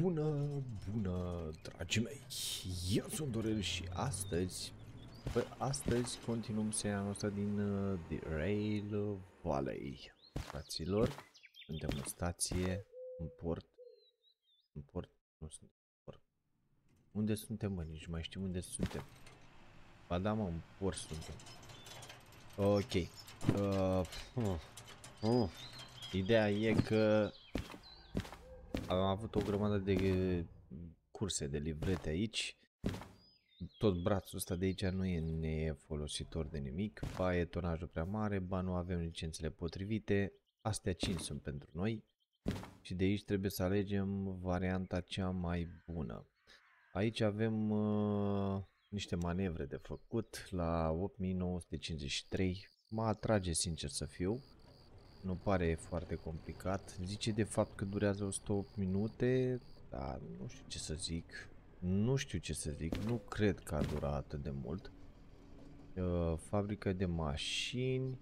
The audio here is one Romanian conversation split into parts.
Bună, bună, dragii mei! Eu sunt Dorel și astăzi, bă, astăzi continuăm seria noastră din uh, The Rail Valley. Fraților, suntem în stație, în port, în port, nu sunt în port. Unde suntem, mă? Nici mai știu unde suntem. Ba da, mă, în port suntem. Ok. Uh, uh, uh. Ideea e că am avut o grămadă de curse de livrete aici. Tot brațul ăsta de aici nu e nefolositor de nimic. Ba e tonajul prea mare, ba nu avem licențele potrivite. Astea 5 sunt pentru noi. Și de aici trebuie să alegem varianta cea mai bună. Aici avem uh, niște manevre de făcut la 8953. Mă atrage sincer să fiu. Nu pare foarte complicat. Zice de fapt că durează 108 minute, dar nu știu ce să zic. Nu știu ce să zic. Nu cred că a durat atât de mult. Uh, fabrică de mașini.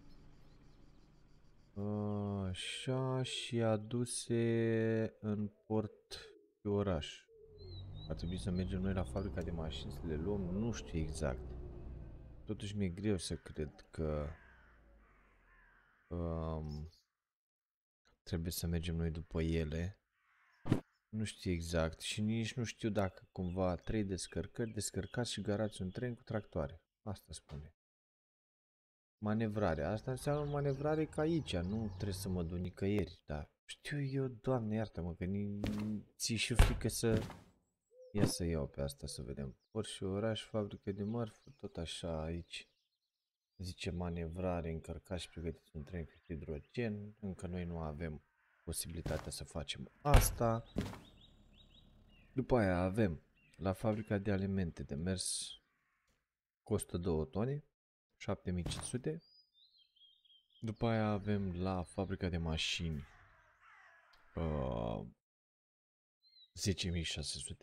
Uh, așa și aduse în port pe oraș. Ar trebui să mergem noi la fabrica de mașini să le luăm, nu știu exact. Totuși mi-e greu să cred că um, trebuie să mergem noi după ele. Nu știu exact și nici nu știu dacă cumva trei descărcări, descărcați și garați un tren cu tractoare. Asta spune. Manevrare. Asta înseamnă manevrare ca aici, nu trebuie să mă duc nicăieri, dar știu eu, doamne iartă-mă, că ți și frică să... Ia să iau pe asta să vedem. Port și oraș, fabrică de mărfă, tot așa aici. Zice manevrare, încărcat și pregătiți un tren cu hidrogen. Încă noi nu avem posibilitatea să facem asta. După aia avem la fabrica de alimente de mers costă 2 tone, 7500. După aia avem la fabrica de mașini uh,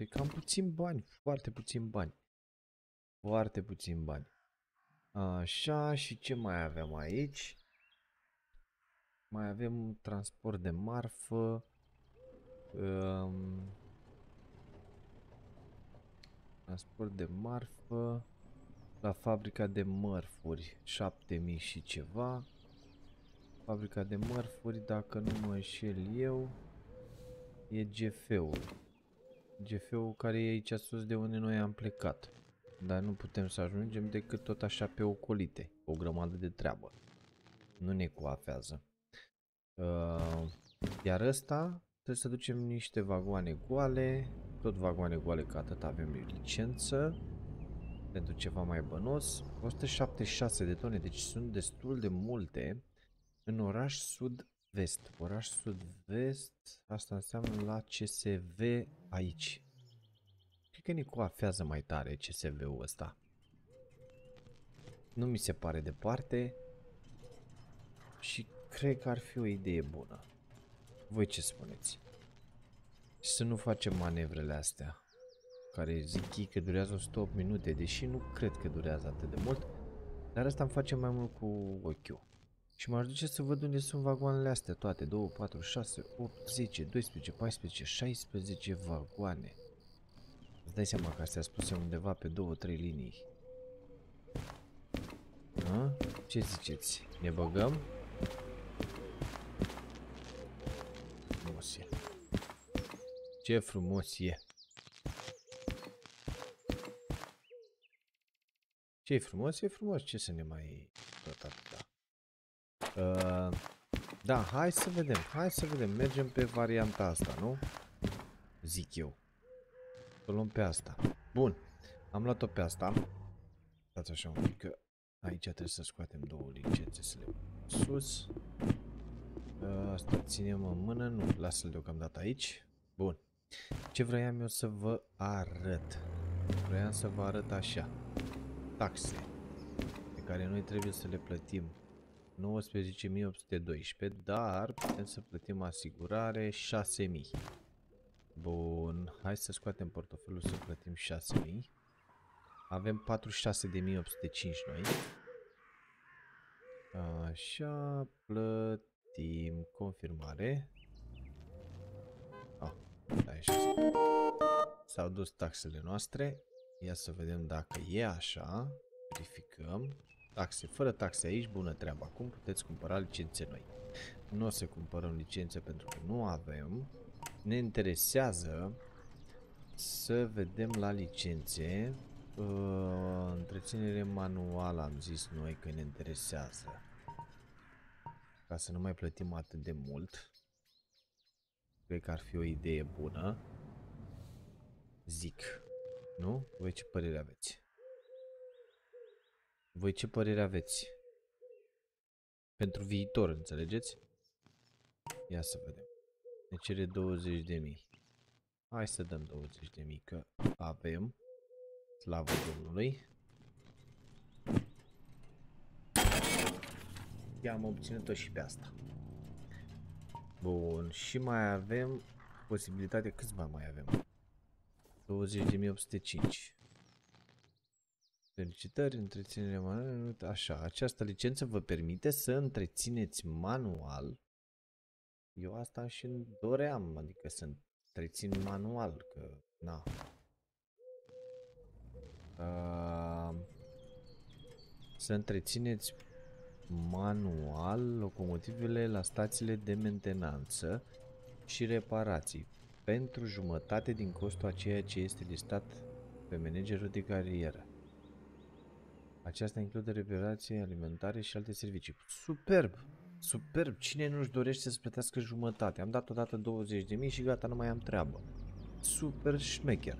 10.600, cam puțin bani, foarte puțin bani. Foarte puțin bani. Așa, și ce mai avem aici? Mai avem transport de marfă. Um, transport de marfă. La fabrica de mărfuri 7000 și ceva. Fabrica de mărfuri, dacă nu mă înșel eu, e GF-ul. GF-ul care e aici sus de unde noi am plecat. Dar nu putem să ajungem decât tot așa pe ocolite. O grămadă de treabă. Nu ne coafează. Uh, iar ăsta trebuie să ducem niște vagoane goale. Tot vagoane goale că atât avem licență. Pentru ceva mai bănos. 176 de tone, deci sunt destul de multe. În oraș sud-vest. Oraș sud-vest, asta înseamnă la CSV aici. Cred că ne coafează mai tare CSV-ul ăsta. Nu mi se pare departe. Și cred că ar fi o idee bună. Voi ce spuneți? Și să nu facem manevrele astea. Care zic ei că durează 108 minute, deși nu cred că durează atât de mult. Dar asta îmi face mai mult cu ochiul. Și m-aș duce să văd unde sunt vagoanele astea toate. 2, 4, 6, 8, 10, 12, 14, 16 vagoane. Îți dai seama că astea spuse undeva pe două, trei linii. A? Ce ziceți? Ne băgăm? Frumos e. Ce frumos e. ce e frumos? E frumos. Ce să ne mai tot atâta? Uh, da, hai să vedem. Hai să vedem. Mergem pe varianta asta, nu? Zic eu. Să luăm pe asta. Bun. Am luat-o pe asta. Stați așa un pic că aici trebuie să scoatem două licențe să le sus. Asta ținem în mână. Nu, lasă-l deocamdată aici. Bun. Ce vreau eu să vă arăt? Vreau să vă arăt așa. Taxe. Pe care noi trebuie să le plătim 19.812, dar putem să plătim asigurare 6.000. Bun, hai să scoatem portofelul să plătim 6000. Avem 46.805 noi. Așa, plătim confirmare. Ah, da, așa. S-au dus taxele noastre. Ia să vedem dacă e așa. Verificăm. Taxe, fără taxe aici, bună treabă. Acum puteți cumpăra licențe noi. Nu o să cumpărăm licențe pentru că nu avem. Ne interesează să vedem la licențe. Uh, întreținere manuală am zis noi că ne interesează. Ca să nu mai plătim atât de mult. Cred că ar fi o idee bună. Zic. Nu? Voi ce părere aveți? Voi ce părere aveți? Pentru viitor, înțelegeți? Ia să vedem. Ne cere 20 de mii. Hai să dăm 20 de mii, că avem. Slavă Domnului. I-am obținut-o și pe asta. Bun, și mai avem posibilitatea, câți bani mai avem? 20.805. Felicitări, întreținere manuală, așa, această licență vă permite să întrețineți manual. Eu asta și doream, adică să întrețin manual, că, na. Uh, să întrețineți manual locomotivele la stațiile de mentenanță și reparații pentru jumătate din costul a ceea ce este listat pe managerul de carieră. Aceasta include reparații alimentare și alte servicii. Superb! Superb! Cine nu-și dorește să plătească jumătate? Am dat odată 20.000 și gata, nu mai am treabă. Super șmecher!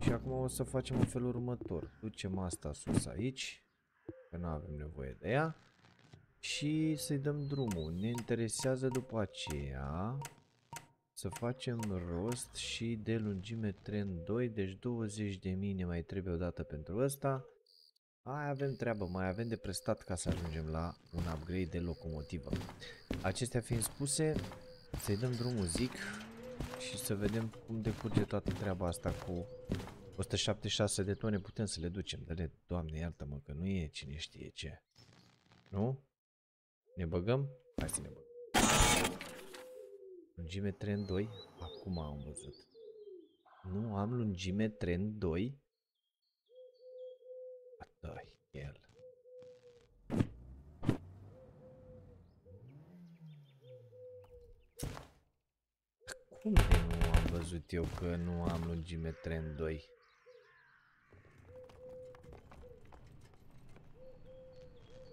Și acum o să facem în felul următor. Ducem asta sus aici, că nu avem nevoie de ea. Și să-i dăm drumul. Ne interesează după aceea să facem rost și de lungime tren 2, deci 20 de mii ne mai trebuie o dată pentru ăsta. Mai avem treabă, mai avem de prestat ca să ajungem la un upgrade de locomotivă. Acestea fiind spuse, să-i dăm drumul zic și să vedem cum decurge toată treaba asta cu 176 de tone putem să le ducem. Dă-le, doamne iartă-mă că nu e cine știe ce. Nu? Ne băgăm? Hai să ne băgăm. Lungime tren 2? Acum am văzut. Nu am lungime tren 2? Da, el. Cum de nu am văzut eu că nu am lungime tren 2?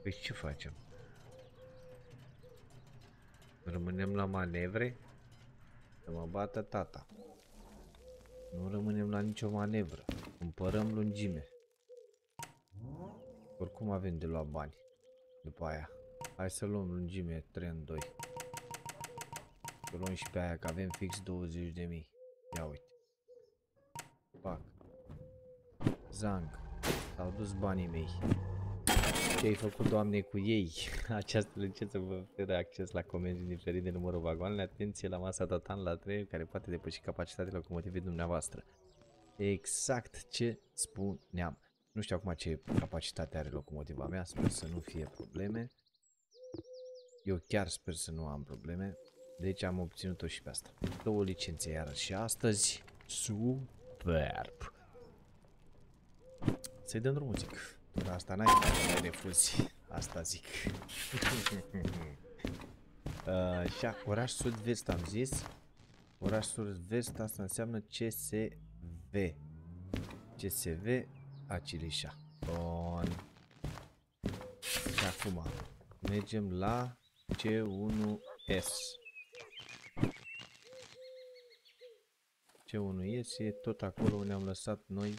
Păi ce facem? Rămânem la manevre? Să mă bată tata. Nu rămânem la nicio manevră. Cumpărăm lungime. Oricum avem de luat bani. După aia. Hai să luăm lungime tren 2. Să luăm și pe aia că avem fix 20 de mii. Ia uite. Pac. Zang. S-au dus banii mei. Ce ai făcut, doamne, cu ei? Această licență vă oferă acces la comenzi diferite de numărul vagoanele. Atenție la masa Totan la 3, care poate depăși capacitatea locomotivei dumneavoastră. Exact ce spuneam. Nu știu acum ce capacitate are locomotiva mea, sper să nu fie probleme. Eu chiar sper să nu am probleme. Deci am obținut-o și pe asta. Două licențe iarăși și astăzi. Superb! Să-i dăm drumul, zic. Dar asta n-ai mai refuzi. Asta zic. uh, și oraș sud-vest am zis. Oraș sud-vest asta înseamnă CSV. CSV Acilișa. Bun. Și acum mergem la C1S. C1S e tot acolo unde am lăsat noi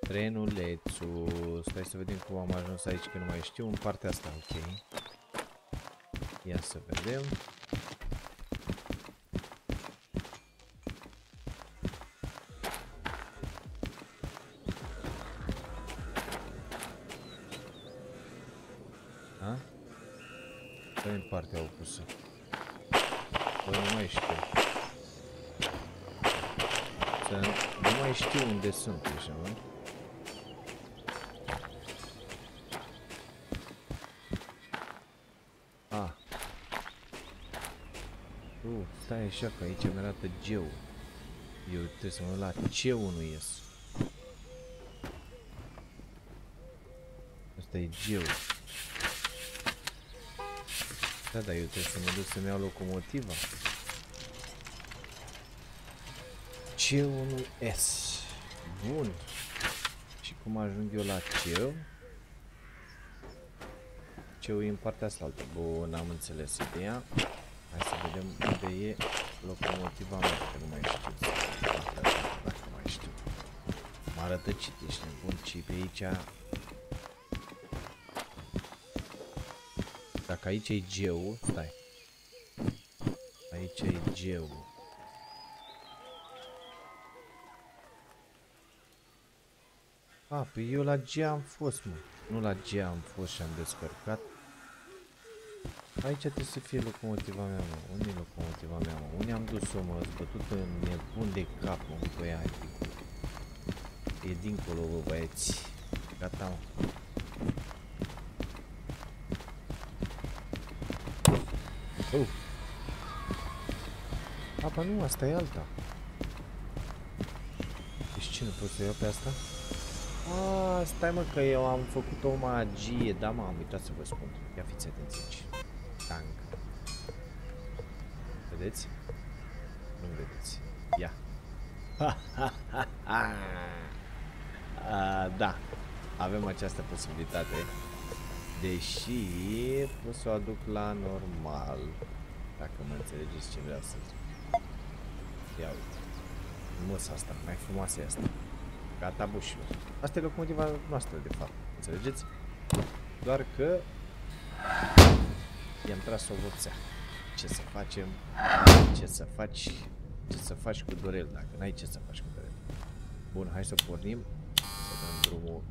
trenulețul. Stai să vedem cum am ajuns aici, că nu mai știu. În partea asta, ok. Ia să vedem. Sunt, așa, mă? Ah. Uh, stai așa că aici mi arată geu. Eu trebuie să mă la ce unul ies. Asta e Geo. Da, dar eu trebuie să mă duc să-mi iau locomotiva. C1S. Bun. Și cum ajung eu la CEO? CEO e în partea asta altă. Bun, am înțeles ideea. Hai să vedem unde e locomotiva mea, că nu mai știu. Dacă mai știu. M-a rătăcit, ești nebun, ci pe aici... Dacă aici e geu, stai. Aici e geu. A, pe eu la G am fost, mă. Nu la G am fost și am descărcat. Aici trebuie să fie locomotiva mea, mă. Unde e locomotiva mea, mă? Unde am dus-o, mă? Zbătut în nebun de cap, mă, băiatii. E dincolo, bă, băieți. Gata, mă. Oh. Apa, nu, asta e alta. Deci ce, nu pot să iau pe asta? Ah, stai mă că eu am făcut o magie, da mă, am uitat să vă spun. Ia fiți atenți aici. Tang. Vedeți? Nu vedeți. Ia. ah, da, avem această posibilitate. Deși pot să o aduc la normal. Dacă mă înțelegeți ce vreau să zic. Ia uite. Frumos asta, mai frumoasă e asta. Gata bușilor. Asta e locomotiva noastră, de fapt. Înțelegeți? Doar că i-am tras o vopsea. Ce să facem? Ce să faci? Ce să faci cu Dorel, dacă n-ai ce să faci cu Dorel. Bun, hai să pornim. Să dăm drumul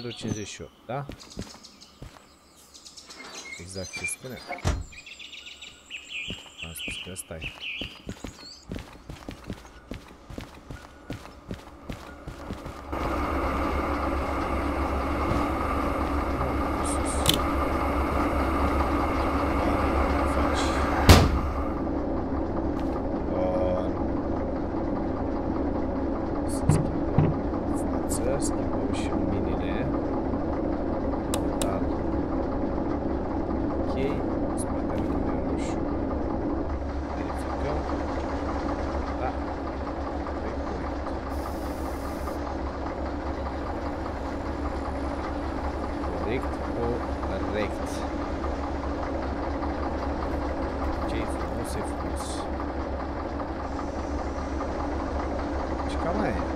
058, da? Exact ce spune. Am spus că ăsta e. calma aí.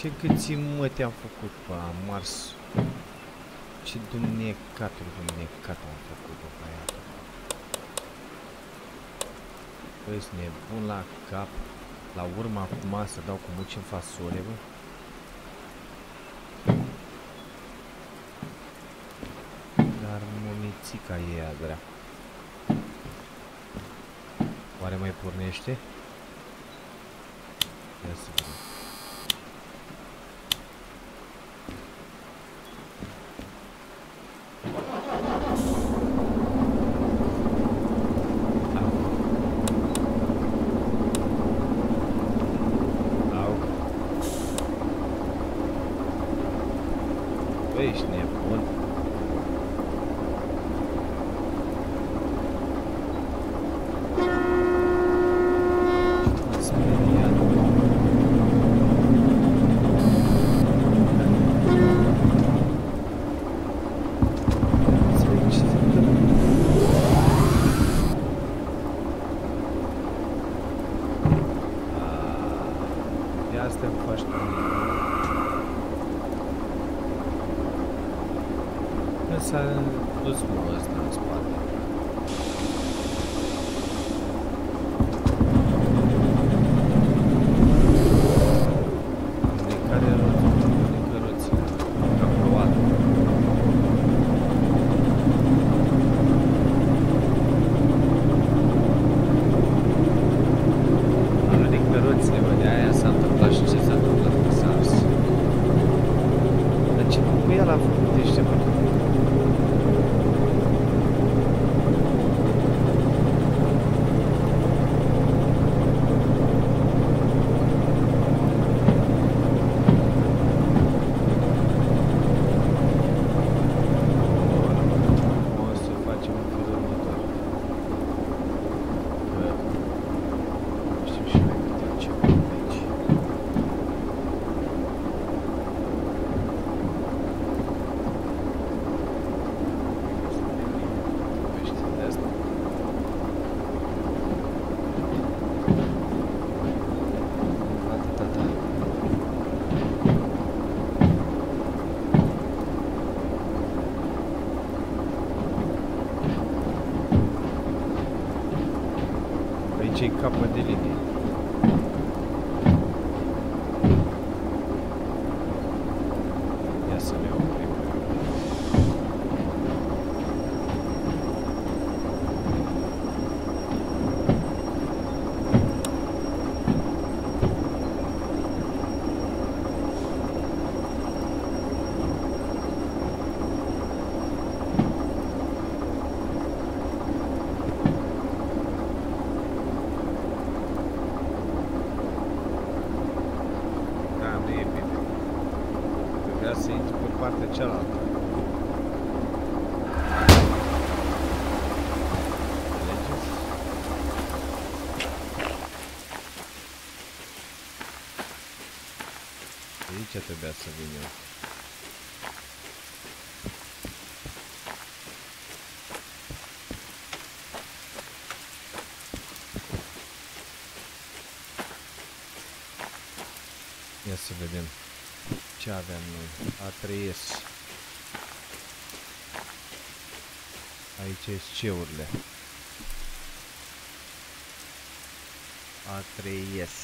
Ce gâții mă te-am făcut, bă, am mars. Ce dumnecatul, dumnecat am făcut, bă, băiatul. Băi, sunt nebun la cap. La urmă acum să dau cu muci în fasole, bă. Dar munițica e adrea. Oare mai pornește? Ia să vedem. Trebuia să vin eu. Ia să vedem ce avem noi. A3S. Aici sunt urile A3S.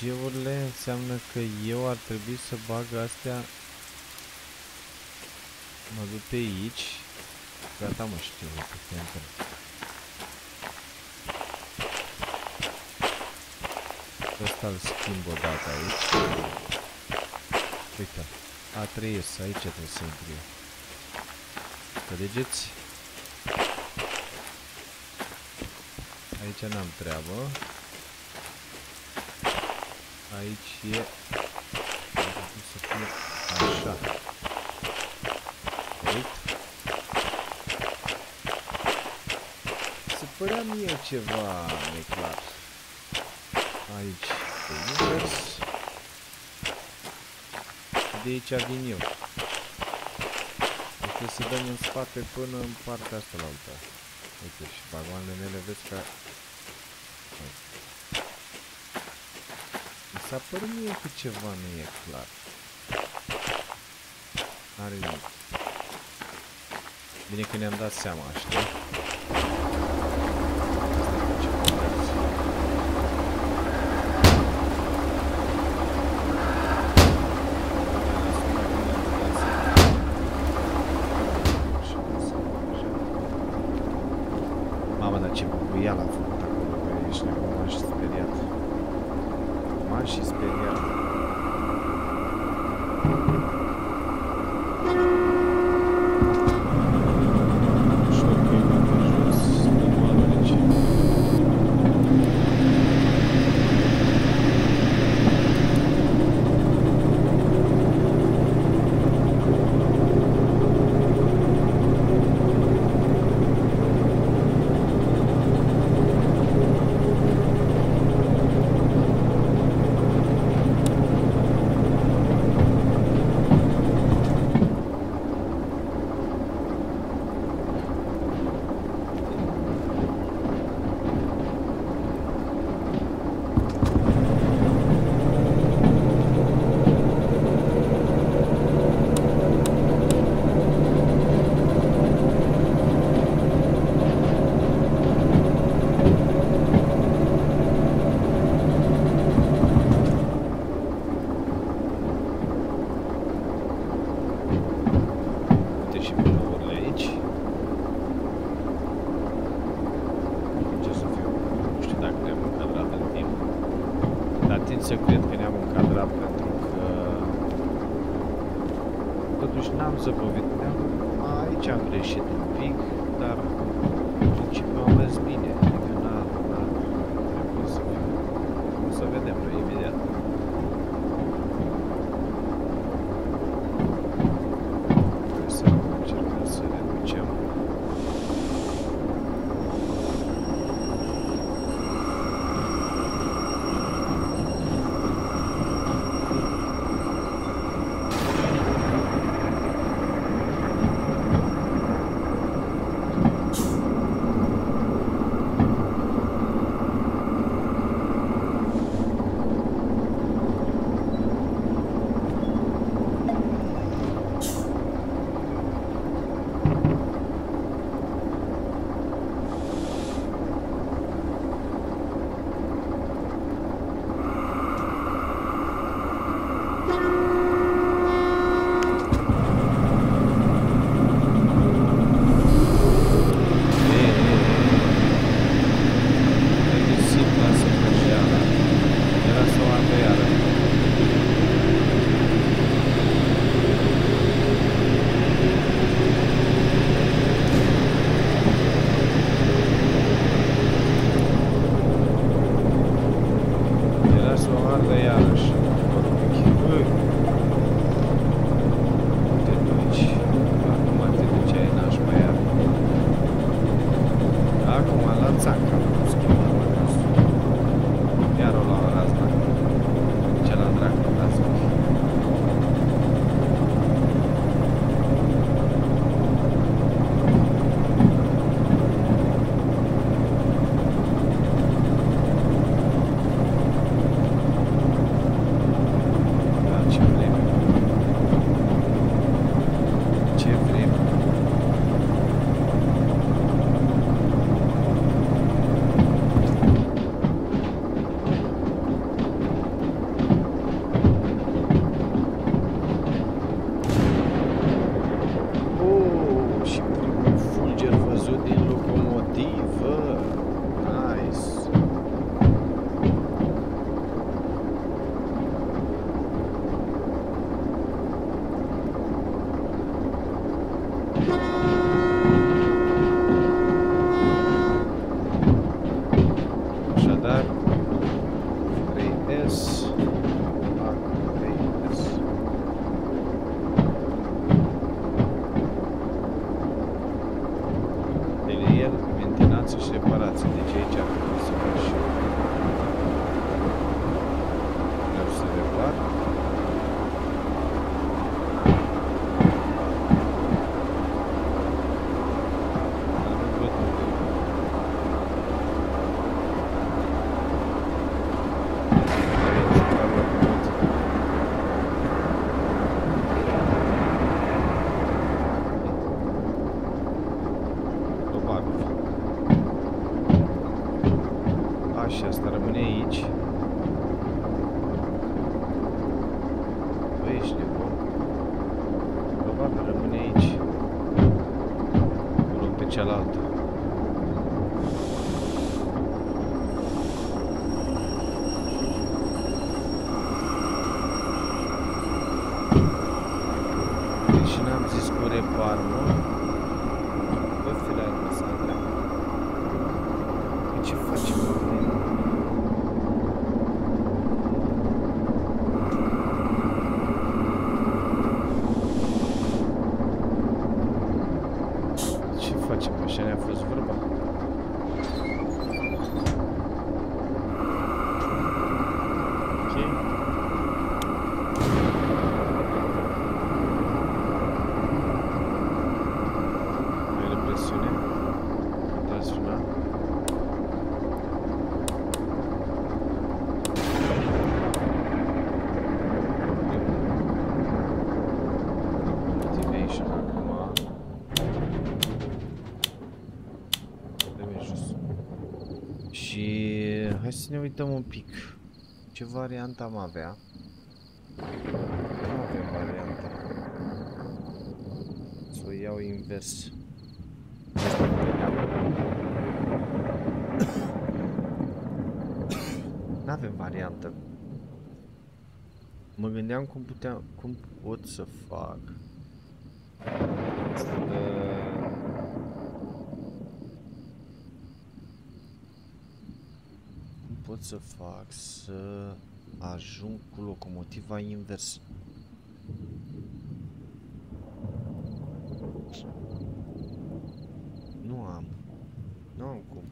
Sciurile înseamnă că eu ar trebui să bag astea. Mă duc pe aici. Gata mă știu că te întreb Ăsta îl schimb o dată aici. Uite A3S, aici trebuie să intru eu. Înțelegeți? Aici n-am treabă Aici e... să fie așa. Right. Se părea mie ceva neclar. Aici e invers. De aici vin eu. Trebuie să dăm în spate până în partea asta la alta. Uite, și vagoanele mele vezi că S-a părut mie că ceva nu e clar. Are. Bine că ne-am dat seama, știi? XP, cara. Să ne uităm un pic. Ce variantă am avea? Nu avem variantă. Să o iau invers. N-avem variantă. Mă gândeam cum puteam, cum pot să fac. Să... Cum pot să fac să ajung cu locomotiva invers? Nu am. Nu am cum.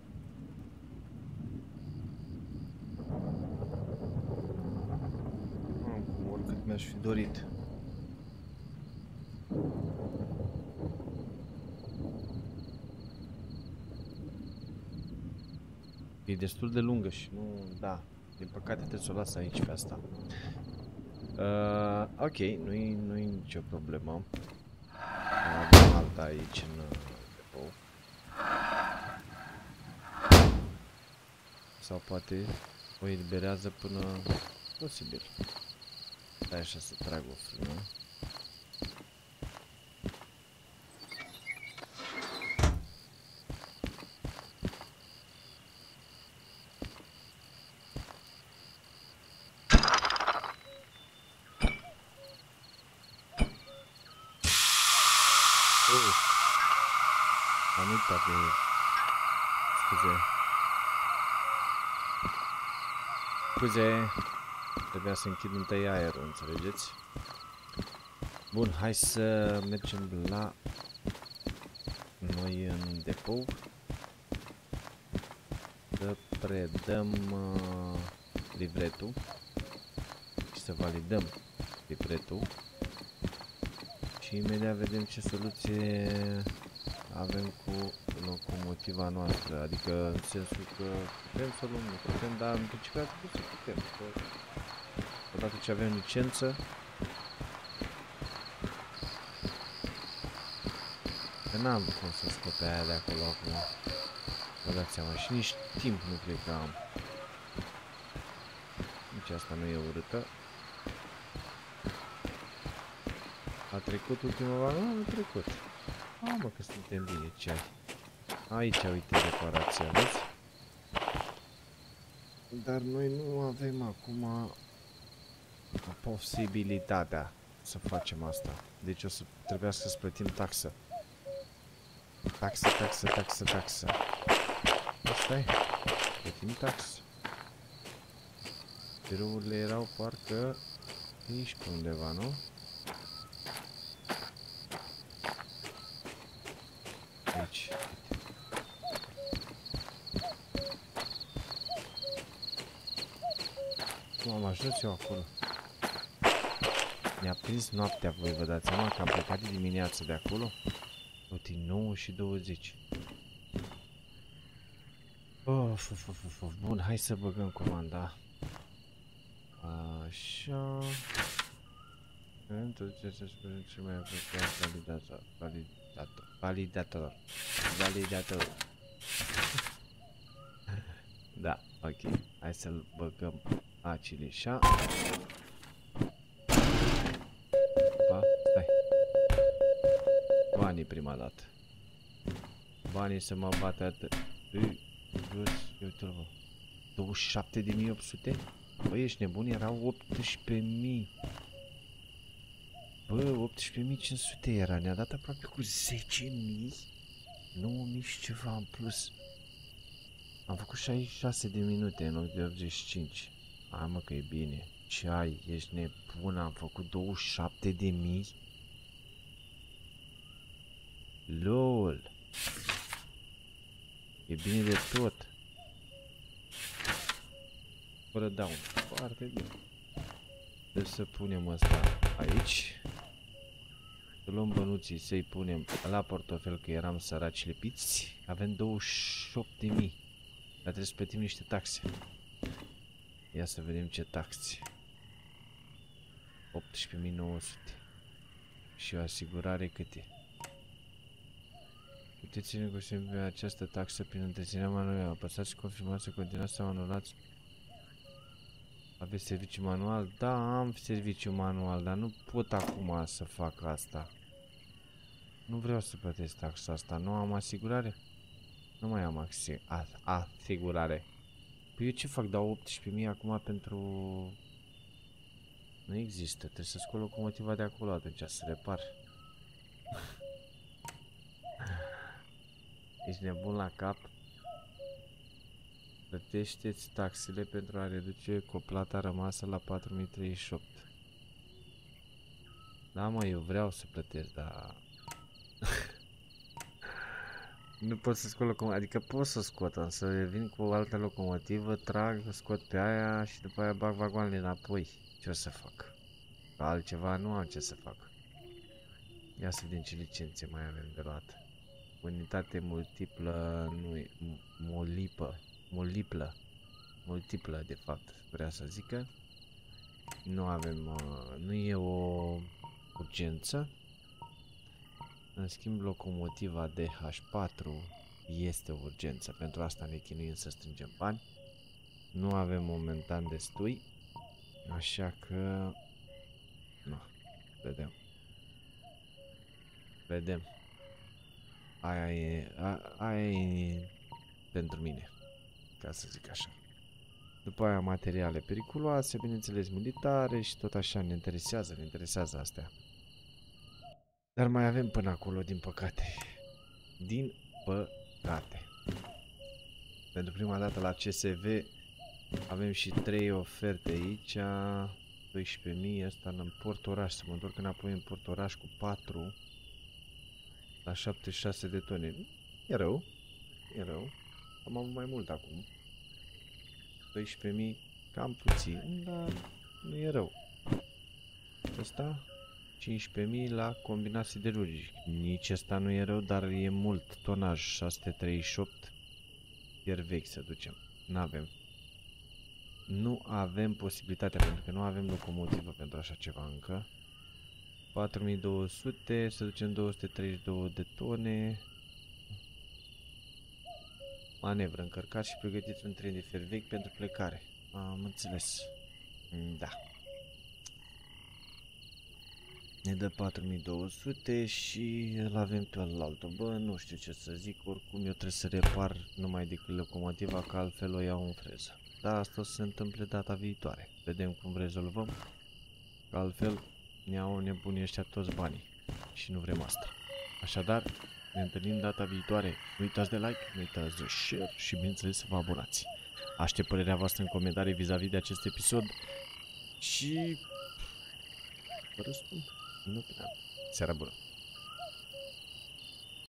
Nu am cum, oricât mi-aș fi dorit. E destul de lungă și nu... Da. Din păcate trebuie să o las aici pe asta. Uh, ok, nu-i nu nicio problemă. Avem alta aici în uh, depou. Sau poate o eliberează până... Posibil. Stai așa să trag o frână. Oh. Am uitat de... Scuze. Scuze. Trebuia să închid întâi aerul, înțelegeți? Bun, hai să mergem la noi în depou. Să predăm uh, livretul și să validăm livretul și imediat vedem ce soluție avem cu locomotiva noastră, adică în sensul că putem să luăm, nu putem, dar în principiu ar trebui să putem, că odată ce avem licență, că n-am cum să scot pe aia de acolo acum, vă dați seama, și nici timp nu cred că am. Nici asta nu e urâtă. A trecut ultima oară? Nu, a trecut. A, mă, că suntem bine, ce ai? Aici, uite, reparația, vezi? Dar noi nu avem acum posibilitatea să facem asta. Deci o să trebuiască să plătim taxă. Taxă, taxă, taxă, taxă. Asta e. Plătim taxă. Birourile erau parcă aici pe undeva, nu? Aici. Cum am ajuns eu acolo? Ne-a prins noaptea, voi vă dați seama că am plecat de dimineață de acolo? Uite, 9 și 20. Of, of, of, of, of. Bun, hai să băgăm comanda. Așa. Pentru ce se spune ce mai apropiat validator. Validator. Validator. Validator. da, ok. Hai să-l băgăm acilișa. Pa, stai. Banii prima dată. banii să mă bate atât. Ui, jos, ia uite-l bă. 27.800? Bă, ești nebun? Erau 18.000. Bă, 18.500 era. Ne-a dat aproape cu 10.000. 9.000 și ceva în plus. Am făcut 66 de minute în loc de 85. Hai mă că e bine. Ce ai? Ești nebun? Am făcut 27 de mii? LOL. E bine de tot. Fără down. Foarte bine. Deci să punem asta aici. Să luăm bănuții, să-i punem la portofel, că eram săraci lipiți. Avem 28.000. Dar trebuie să plătim niște taxe. Ia să vedem ce taxe. 18.900. Și o asigurare cât e? Puteți negocia această taxă prin întreținerea manuală. Apăsați și confirmați să continuați sau anulați. Aveți serviciu manual? Da, am serviciu manual, dar nu pot acum să fac asta. Nu vreau să plătesc taxa asta. Nu am asigurare? Nu mai am asigurare. Păi eu ce fac? Dau 18.000 acum pentru... Nu există. Trebuie să scol locomotiva de acolo atunci să repar. Ești nebun la cap? Plătește-ți taxele pentru a reduce coplata rămasă la 4038. Da, mă, eu vreau să plătesc, dar... nu pot să scot locomotivă, adică pot să scot, însă vin cu o altă locomotivă, trag, scot pe aia și după aia bag vagoanele înapoi. Ce o să fac? Altceva nu am ce să fac. Ia să vedem ce licențe mai avem de luat. Unitate multiplă, nu e, mulipă, multiplă, multiplă de fapt, vrea să zică. Nu avem, uh, nu e o urgență. În schimb, locomotiva DH4 este o urgență. Pentru asta ne chinuim să strângem bani. Nu avem momentan destui. Așa că... Nu. Vedem. Vedem. Aia e, a, aia e pentru mine, ca să zic așa. După aia materiale periculoase, bineînțeles militare și tot așa ne interesează, ne interesează astea. Dar mai avem până acolo, din păcate. Din păcate. Pentru prima dată la CSV avem și trei oferte aici. 12.000, asta în Port Oraș, să mă întorc înapoi în Port Oraș cu 4 la 76 de tone. E rău. E rău. Am avut mai mult acum. 12.000 cam puțin, dar nu e rău. Asta 15.000 la combinat siderurgic. Nici asta nu e rău, dar e mult. Tonaj 638. Iar vechi să ducem. N-avem. Nu avem posibilitatea, pentru că nu avem locomotivă pentru așa ceva încă. 4200, să ducem 232 de tone. Manevră, încărcat și pregătit un tren de fer vechi pentru plecare. Am înțeles. Da. Ne dă 4200 și îl avem pe altul. Bă, nu știu ce să zic, oricum eu trebuie să repar numai decât locomotiva, că altfel o iau în freză. Dar asta o să se întâmple data viitoare. Vedem cum rezolvăm. Altfel ne iau nebunii ăștia toți banii. Și nu vrem asta. Așadar, ne întâlnim data viitoare. Nu uitați de like, nu uitați de share și bineînțeles să vă abonați. Aștept părerea voastră în comentarii vis-a-vis -vis de acest episod și vă răspund. Nu prea. Seara bună!